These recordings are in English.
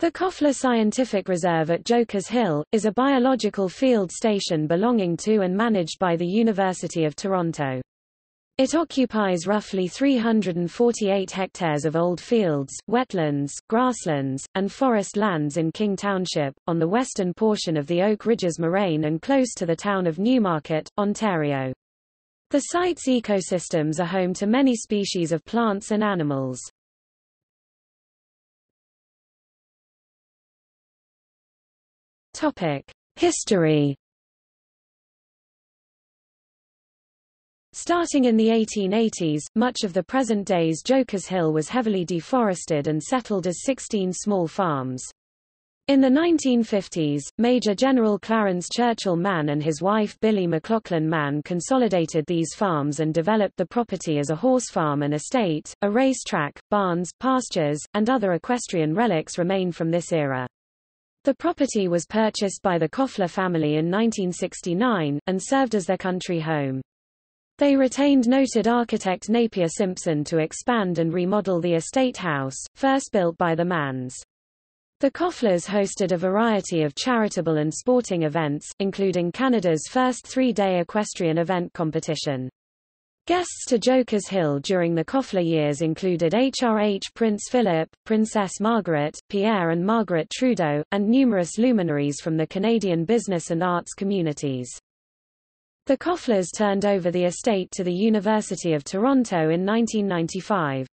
The Koffler Scientific Reserve at Jokers Hill, is a biological field station belonging to and managed by the University of Toronto. It occupies roughly 348 hectares of old fields, wetlands, grasslands, and forest lands in King Township, on the western portion of the Oak Ridges Moraine and close to the town of Newmarket, Ontario. The site's ecosystems are home to many species of plants and animals. History. Starting in the 1880s, much of the present day's Jokers Hill was heavily deforested and settled as 16 small farms. In the 1950s, Major General Clarence Churchill Mann and his wife Billy McLaughlin Mann consolidated these farms and developed the property as a horse farm and estate. A racetrack, barns, pastures, and other equestrian relics remain from this era. The property was purchased by the Koffler family in 1969, and served as their country home. They retained noted architect Napier Simpson to expand and remodel the estate house, first built by the Manns. The Kofflers hosted a variety of charitable and sporting events, including Canada's first three-day equestrian event competition. Guests to Jokers Hill during the Koffler years included HRH Prince Philip, Princess Margaret, Pierre and Margaret Trudeau, and numerous luminaries from the Canadian business and arts communities. The Kofflers turned over the estate to the University of Toronto in 1995.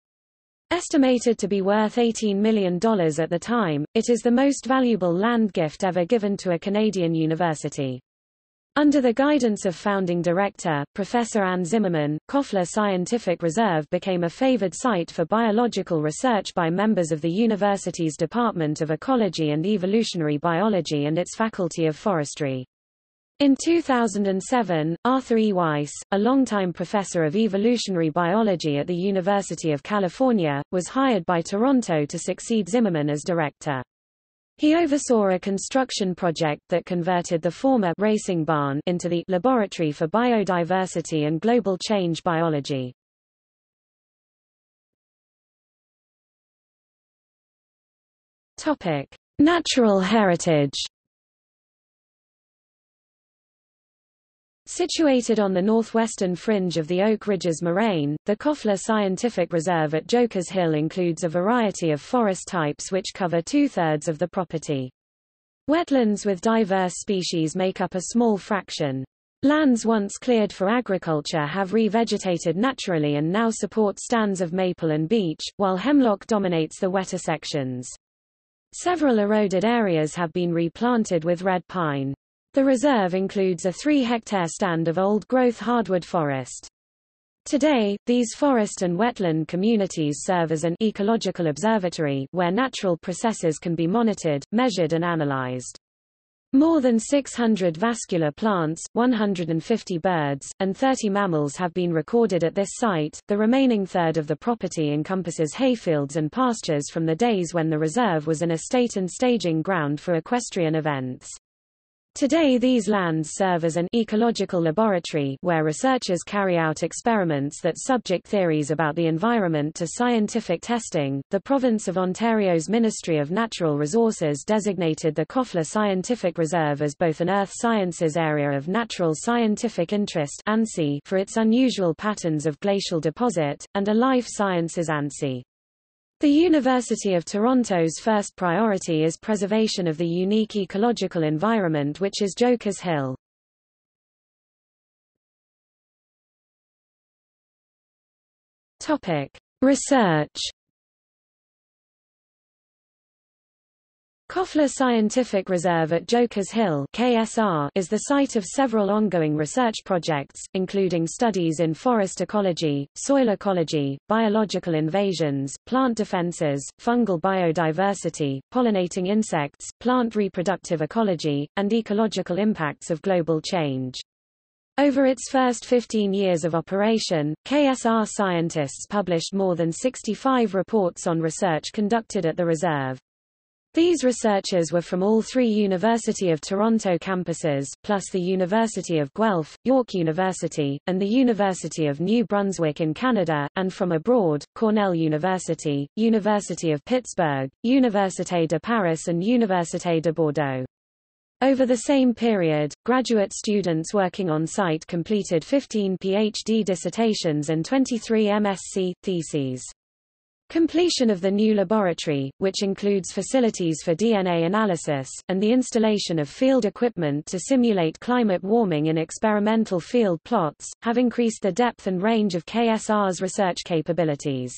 Estimated to be worth $18 million at the time, it is the most valuable land gift ever given to a Canadian university. Under the guidance of founding director, Professor Anne Zimmerman, Koffler Scientific Reserve became a favored site for biological research by members of the university's Department of Ecology and Evolutionary Biology and its Faculty of Forestry. In 2007, Arthur E. Weis, a longtime professor of evolutionary biology at the University of California, was hired by Toronto to succeed Zimmerman as director. He oversaw a construction project that converted the former racing barn into the Laboratory for Biodiversity and Global Change Biology. Topic: Natural heritage Situated on the northwestern fringe of the Oak Ridges Moraine, the Koffler Scientific Reserve at Jokers Hill includes a variety of forest types which cover two-thirds of the property. Wetlands with diverse species make up a small fraction. Lands once cleared for agriculture have revegetated naturally and now support stands of maple and beech, while hemlock dominates the wetter sections. Several eroded areas have been replanted with red pine. The reserve includes a 3-hectare stand of old-growth hardwood forest. Today, these forest and wetland communities serve as an ecological observatory where natural processes can be monitored, measured and analyzed. More than 600 vascular plants, 150 birds, and 30 mammals have been recorded at this site. The remaining third of the property encompasses hayfields and pastures from the days when the reserve was an estate and staging ground for equestrian events. Today these lands serve as an ecological laboratory where researchers carry out experiments that subject theories about the environment to scientific testing. The province of Ontario's Ministry of Natural Resources designated the Koffler Scientific Reserve as both an Earth Sciences Area of Natural Scientific Interest for its unusual patterns of glacial deposit, and a Life Sciences ANSI. The University of Toronto's first priority is preservation of the unique ecological environment which is Jokers Hill. Topic: Research Koffler Scientific Reserve at Jokers Hill KSR is the site of several ongoing research projects, including studies in forest ecology, soil ecology, biological invasions, plant defenses, fungal biodiversity, pollinating insects, plant reproductive ecology, and ecological impacts of global change. Over its first 15 years of operation, KSR scientists published more than 65 reports on research conducted at the reserve. These researchers were from all three University of Toronto campuses, plus the University of Guelph, York University, and the University of New Brunswick in Canada, and from abroad, Cornell University, University of Pittsburgh, Université de Paris and Université de Bordeaux. Over the same period, graduate students working on site completed 15 PhD dissertations and 23 MSc theses. Completion of the new laboratory, which includes facilities for DNA analysis, and the installation of field equipment to simulate climate warming in experimental field plots, have increased the depth and range of KSR's research capabilities.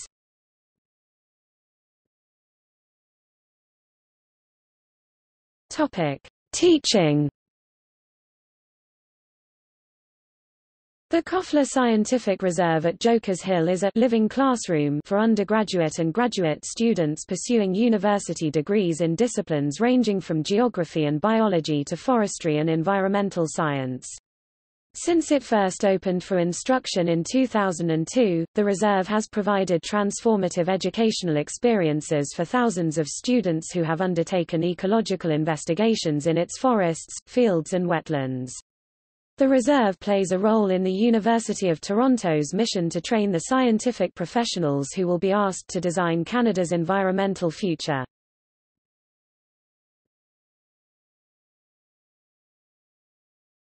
Topic. Teaching The Koffler Scientific Reserve at Jokers Hill is a living classroom for undergraduate and graduate students pursuing university degrees in disciplines ranging from geography and biology to forestry and environmental science. Since it first opened for instruction in 2002, the reserve has provided transformative educational experiences for thousands of students who have undertaken ecological investigations in its forests, fields and wetlands. The reserve plays a role in the University of Toronto's mission to train the scientific professionals who will be asked to design Canada's environmental future.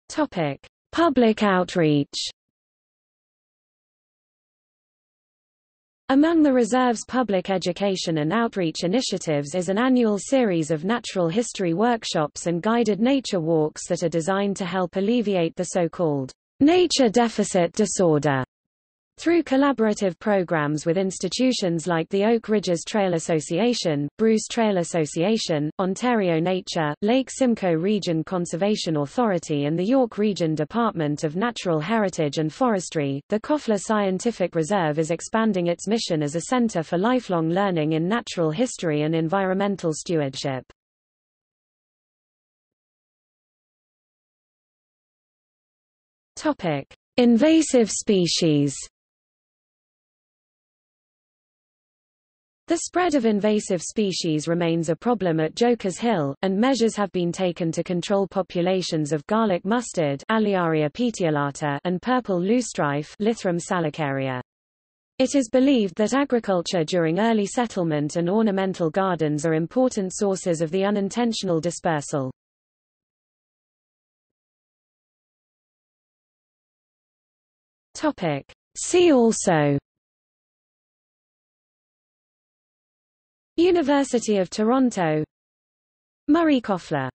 Topic: Public outreach. Among the reserve's public education and outreach initiatives is an annual series of natural history workshops and guided nature walks that are designed to help alleviate the so-called nature deficit disorder through collaborative programs with institutions like the Oak Ridges Trail Association, Bruce Trail Association, Ontario Nature, Lake Simcoe Region Conservation Authority and the York Region Department of Natural Heritage and Forestry, the Koffler Scientific Reserve is expanding its mission as a center for lifelong learning in natural history and environmental stewardship. Topic: Invasive species The spread of invasive species remains a problem at Jokers Hill, and measures have been taken to control populations of garlic mustard petiolata and purple loosestrife salicaria. It is believed that agriculture during early settlement and ornamental gardens are important sources of the unintentional dispersal. Topic. See also University of Toronto. Murray Koffler